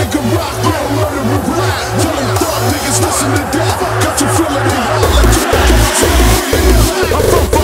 nigga rock, niggas listen to that Got you feeling I let you I'm from